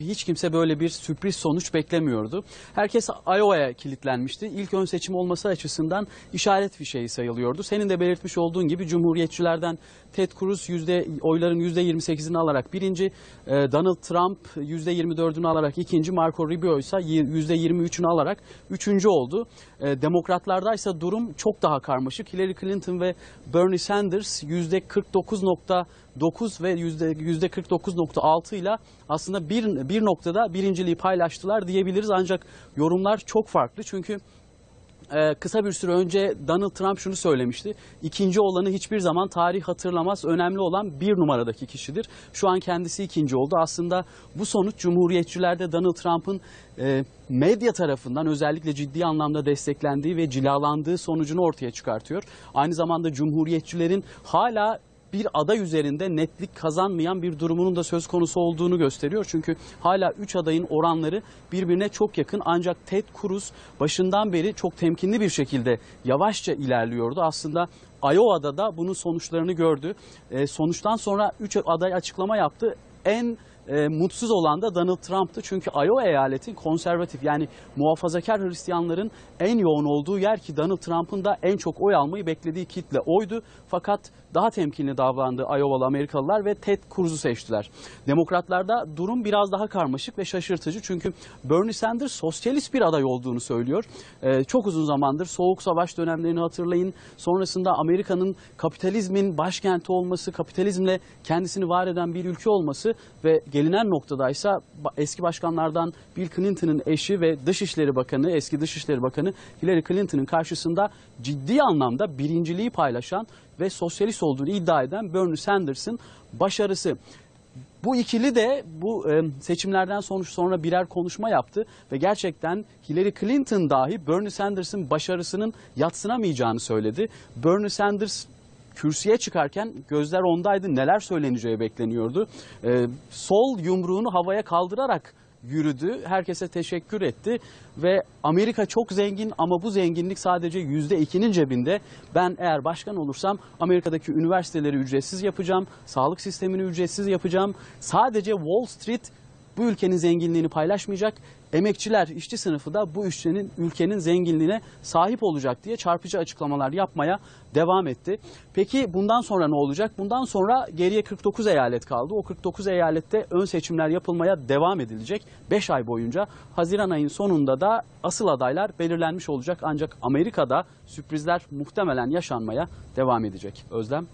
Hiç kimse böyle bir sürpriz sonuç beklemiyordu. Herkes Iowa'ya kilitlenmişti. İlk ön seçim olması açısından işaret fişeği sayılıyordu. Senin de belirtmiş olduğun gibi Cumhuriyetçilerden Ted Cruz yüzde, oyların %28'ini alarak birinci, e, Donald Trump %24'ünü alarak ikinci, Marco Rubio ise %23'ünü alarak üçüncü oldu. E, Demokratlardaysa durum çok daha karmaşık. Hillary Clinton ve Bernie Sanders %49.9 ve %49.6 ile aslında bir, bir noktada birinciliği paylaştılar diyebiliriz. Ancak yorumlar çok farklı çünkü ee, kısa bir süre önce Donald Trump şunu söylemişti. İkinci olanı hiçbir zaman tarih hatırlamaz. Önemli olan bir numaradaki kişidir. Şu an kendisi ikinci oldu. Aslında bu sonuç Cumhuriyetçilerde Donald Trump'ın e, medya tarafından özellikle ciddi anlamda desteklendiği ve cilalandığı sonucunu ortaya çıkartıyor. Aynı zamanda Cumhuriyetçilerin hala bir aday üzerinde netlik kazanmayan bir durumunun da söz konusu olduğunu gösteriyor. Çünkü hala 3 adayın oranları birbirine çok yakın ancak Ted Cruz başından beri çok temkinli bir şekilde yavaşça ilerliyordu. Aslında Iowa'da da bunun sonuçlarını gördü. E, sonuçtan sonra 3 aday açıklama yaptı. En e, mutsuz olan da Donald Trump'tı. Çünkü Iowa eyaleti konservatif yani muhafazakar Hristiyanların en yoğun olduğu yer ki Donald Trump'ın da en çok oy almayı beklediği kitle oydu. Fakat daha temkinli davrandı Iowalı Amerikalılar ve Ted Cruz'u seçtiler. Demokratlarda durum biraz daha karmaşık ve şaşırtıcı. Çünkü Bernie Sanders sosyalist bir aday olduğunu söylüyor. Ee, çok uzun zamandır Soğuk Savaş dönemlerini hatırlayın. Sonrasında Amerika'nın kapitalizmin başkenti olması, kapitalizmle kendisini var eden bir ülke olması ve gelinen noktadaysa eski başkanlardan Bill Clinton'ın eşi ve Dışişleri Bakanı, eski Dışişleri Bakanı Hillary Clinton'ın karşısında ciddi anlamda birinciliği paylaşan ve sosyalist olduğunu iddia eden Bernie Sanders'ın başarısı. Bu ikili de bu seçimlerden sonuç sonra birer konuşma yaptı ve gerçekten Hillary Clinton dahi Bernie Sanders'ın başarısının yatsınamayacağını söyledi. Bernie Sanders kürsüye çıkarken gözler ondaydı. Neler söyleneceği bekleniyordu. E, sol yumruğunu havaya kaldırarak yürüdü. Herkese teşekkür etti ve Amerika çok zengin ama bu zenginlik sadece yüzde ikinin cebinde. Ben eğer başkan olursam Amerika'daki üniversiteleri ücretsiz yapacağım, sağlık sistemini ücretsiz yapacağım. Sadece Wall Street bu ülkenin zenginliğini paylaşmayacak. Emekçiler, işçi sınıfı da bu ülkenin, ülkenin zenginliğine sahip olacak diye çarpıcı açıklamalar yapmaya devam etti. Peki bundan sonra ne olacak? Bundan sonra geriye 49 eyalet kaldı. O 49 eyalette ön seçimler yapılmaya devam edilecek. 5 ay boyunca Haziran ayın sonunda da asıl adaylar belirlenmiş olacak. Ancak Amerika'da sürprizler muhtemelen yaşanmaya devam edecek. Özlem?